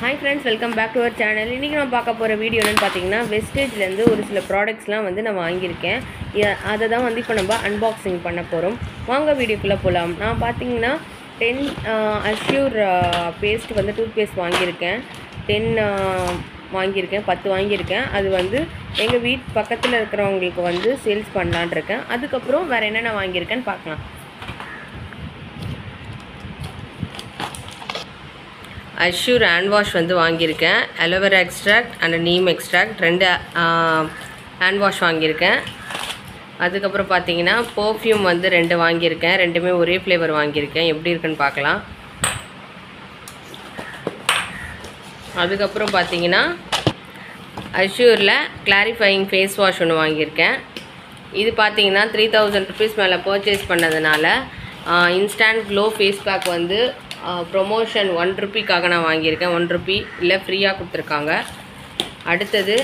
Hi friends welcome back to our channel இன்றைக்கி நான் பார்க்க போகிற வீடியோ என்னென்னு பார்த்தீங்கன்னா வெஸ்டேஜ்லேருந்து ஒரு சில ப்ராடக்ட்ஸ்லாம் வந்து நான் வாங்கியிருக்கேன். அதை தான் வந்து இப்போ நம்ம அன்பாக்சிங் பண்ண போகிறோம் வாங்க வீடியோக்குள்ளே போகலாம் நான் பார்த்தீங்கன்னா டென் அஷ்யூர் பேஸ்ட் வந்து டூத் பேஸ்ட் வாங்கியிருக்கேன் டென் வாங்கியிருக்கேன் பத்து வாங்கியிருக்கேன். அது வந்து எங்கள் வீட் பக்கத்தில் இருக்கிறவங்களுக்கு வந்து சேல்ஸ் பண்ணலான் இருக்கேன். அதுக்கப்புறம் வேறு என்னென்ன வாங்கியிருக்கேன்னு பார்க்கலாம். அஷ்யூர் ஹேண்ட் வாஷ் வந்து வாங்கியிருக்கேன். Aloe vera extract and neem extract ரெண்டு ஹேண்ட் வாஷ் வாங்கியிருக்கேன். அதுக்கப்புறம் பார்த்தீங்கன்னா பர்ஃப்யூம் வந்து ரெண்டு வாங்கியிருக்கேன். ரெண்டுமே ஒரே ஃப்ளேவர் வாங்கியிருக்கேன். எப்படி இருக்குன்னு பார்க்கலாம். அதுக்கப்புறம் பார்த்தீங்கன்னா அஷ்யூரில் கிளாரிஃபையிங் ஃபேஸ் வாஷ் ஒன்று வாங்கியிருக்கேன். இது பார்த்தீங்கன்னா த்ரீ தௌசண்ட் ருபீஸ் மேலே பர்ச்சேஸ் பண்ணதுனால இன்ஸ்டன்ட் க்ளோ ஃபேஸ் பேக் வந்து ப்ரொமோஷன் ஒன் ருப்பிக்காக நான் வாங்கியிருக்கேன். ஒன் ருப்பி இல்லை ஃப்ரீயாக கொடுத்துருக்காங்க. அடுத்தது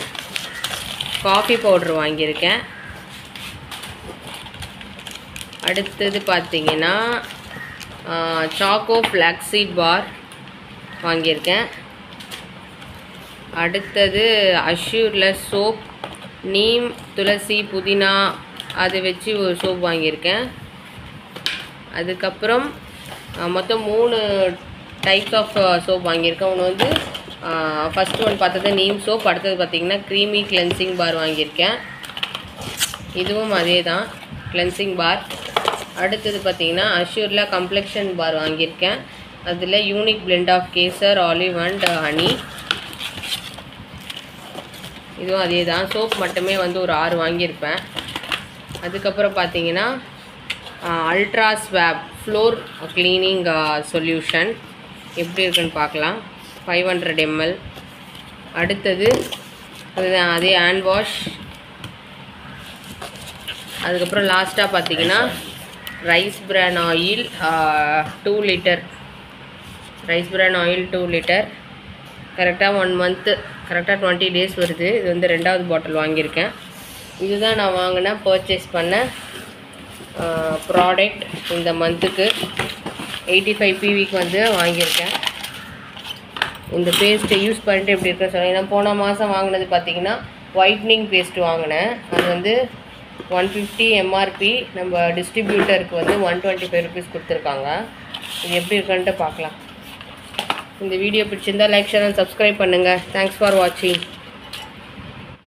காஃபி பவுட்ரு வாங்கியிருக்கேன். அடுத்தது பார்த்தீங்கன்னா சாக்கோ ஃப்ளாக்ஸீட் பார் வாங்கியிருக்கேன். அடுத்தது அஷ்யூரில் சோப் நீம் துளசி புதினா அதை வச்சு ஒரு சோப் வாங்கியிருக்கேன். அதுக்கப்புறம் மொத்தம் மூணு டைப்ஸ் ஆஃப் சோப் வாங்கியிருக்கேன். ஒன்று வந்து ஃபஸ்ட்டு ஒன்று பார்த்தது நீம் சோப் அடுத்தது பார்த்திங்கன்னா க்ரீமி கிளென்சிங் பார் வாங்கியிருக்கேன். இதுவும் அதே தான் கிளென்சிங் பார் அடுத்தது பார்த்திங்கன்னா அஷ்யூரில் கம்ப்ளெக்ஷன் பார் வாங்கியிருக்கேன். அதில் unique blend of kesar olive and honey இதுவும் அதே தான் சோப் மட்டுமே வந்து ஒரு ஆறு வாங்கியிருப்பேன். அதுக்கப்புறம் பார்த்தீங்கன்னா ultra swab floor cleaning solution எப்படி இருக்குன்னு பார்க்கலாம். ஃபைவ் ஹண்ட்ரட் எம்எல் அடுத்தது அதுதான் அதே ஹேண்ட் வாஷ் அதுக்கப்புறம் லாஸ்ட்டாக பார்த்தீங்கன்னா rice bran oil two litre rice bran oil two litre கரெக்டாக ஒன் மந்த்து கரெக்டாக டுவெண்ட்டி டேஸ் வருது. இது வந்து ரெண்டாவது பாட்டில் வாங்கியிருக்கேன். இதுதான் நான் வாங்கினேன் பர்ச்சேஸ் பண்ண ப்ராடக்ட் இந்த மந்த்துக்கு எயிட்டி ஃபைவ் பிவிக்கு வந்து வாங்கியிருக்கேன். இந்த பேஸ்ட்டை யூஸ் பண்ணிட்டு எப்படி இருக்குன்னு சொல்லுங்கள் ஏன்னா போன மாதம் வாங்கினது பார்த்தீங்கன்னா ஒயிட்னிங் பேஸ்ட் வாங்கினேன். அது வந்து ஒன் ஃபிஃப்டி எம்ஆர்பி நம்ம டிஸ்ட்ரிபியூட்டருக்கு வந்து ஒன் டுவெண்ட்டி ஃபைவ் ருபீஸ் கொடுத்துருக்காங்க. இது எப்படி இருக்குன்ட்டு பார்க்கலாம். இந்த வீடியோ பிடிச்சிருந்தா லைக் ஷேர் அண்ட் சப்ஸ்கிரைப் பண்ணுங்கள் தேங்க்ஸ் ஃபார் வாட்சிங்